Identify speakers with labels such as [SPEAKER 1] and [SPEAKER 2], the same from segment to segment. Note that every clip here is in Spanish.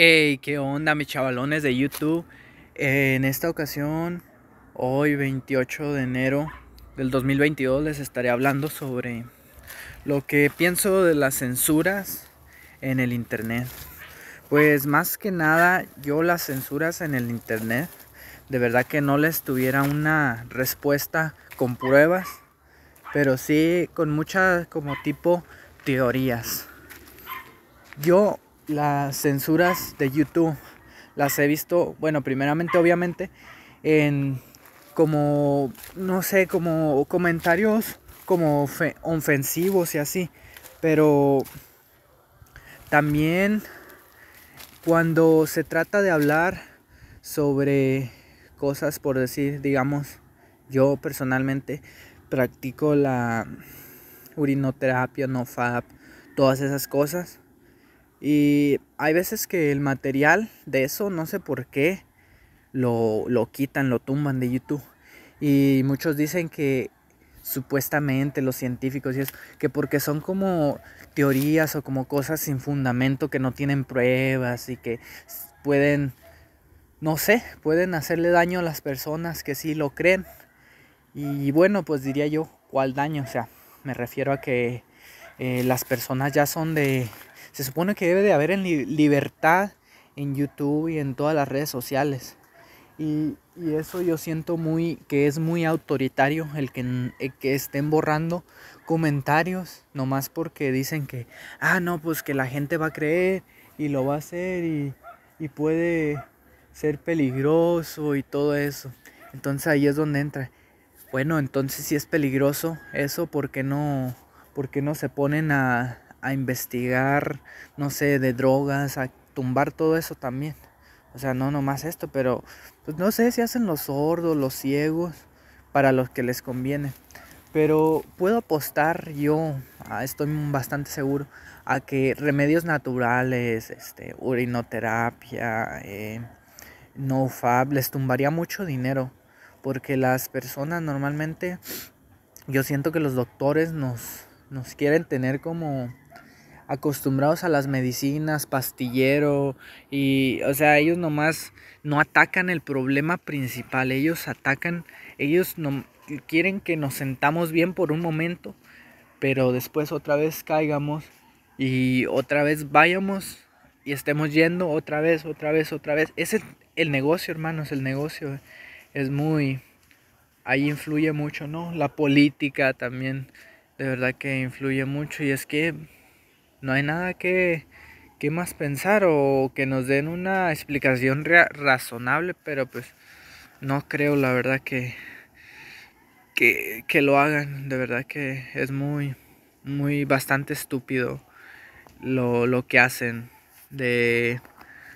[SPEAKER 1] Hey, ¿qué onda mis chavalones de YouTube? en esta ocasión, hoy 28 de enero del 2022, les estaré hablando sobre lo que pienso de las censuras en el Internet. Pues más que nada, yo las censuras en el Internet, de verdad que no les tuviera una respuesta con pruebas, pero sí con muchas como tipo teorías. Yo las censuras de YouTube las he visto, bueno, primeramente obviamente en como, no sé, como comentarios como ofensivos y así, pero también cuando se trata de hablar sobre cosas por decir, digamos, yo personalmente practico la urinoterapia, no fab, todas esas cosas. Y hay veces que el material de eso, no sé por qué, lo, quitan, lo tumban de YouTube. Y muchos dicen que supuestamente los científicos y eso, que porque son como teorías o como cosas sin fundamento que no tienen pruebas y que pueden, no sé, pueden hacerle daño a las personas que sí lo creen. Y bueno, pues diría yo, ¿cuál daño? O sea, me refiero a que eh, las personas ya son de se supone que debe de haber libertad en YouTube y en todas las redes sociales. Y, eso yo siento muy que es muy autoritario el que, que estén borrando comentarios nomás porque dicen que, ah, no, pues que la gente va a creer y lo va a hacer y, y puede ser peligroso y todo eso. Entonces ahí es donde entra. Bueno, entonces si es peligroso eso, ¿por qué no, por qué no se ponen a, a investigar, no sé, de drogas, a tumbar todo eso también. O sea, no nomás esto, pero pues no sé si hacen los sordos, los ciegos, para los que les conviene. Pero puedo apostar yo, estoy bastante seguro, a que remedios naturales, este, urinoterapia, eh, no fab, les tumbaría mucho dinero. Porque las personas normalmente, yo siento que los doctores nos, nos quieren tener como acostumbrados a las medicinas, pastillero y o sea, ellos nomás no atacan el problema principal, ellos atacan, ellos no quieren que nos sentamos bien por un momento, pero después otra vez caigamos y otra vez vayamos y estemos yendo otra vez, otra vez, otra vez. Ese es el negocio, hermanos, el negocio es muy ahí influye mucho, ¿no? La política también de verdad que influye mucho y es que no hay nada que, más pensar o que nos den una explicación razonable, pero pues no creo la verdad que, que, lo hagan, de verdad que es muy, muy bastante estúpido lo, lo que hacen de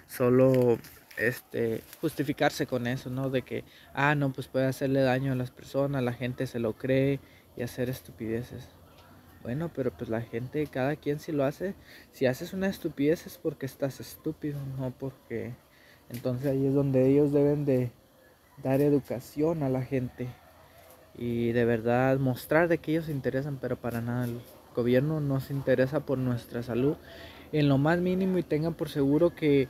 [SPEAKER 1] solo este justificarse con eso, ¿no? De que ah, no, pues puede hacerle daño a las personas, la gente se lo cree y hacer estupideces. Bueno, pero pues la gente, cada quien si lo hace, si haces una estupidez es porque estás estúpido, no porque... Entonces ahí es donde ellos deben de dar educación a la gente y de verdad mostrar de que ellos se interesan, pero para nada el gobierno no se interesa por nuestra salud en lo más mínimo y tengan por seguro que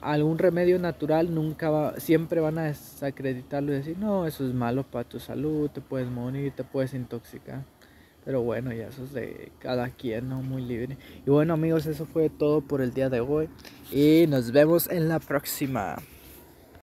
[SPEAKER 1] algún remedio natural nunca va, siempre van a desacreditarlo y decir, no, eso es malo para tu salud, te puedes morir, te puedes intoxicar. Pero bueno, ya eso es de cada quien, ¿no? Muy libre. Y bueno amigos, eso fue todo por el día de hoy. Y nos vemos en la próxima.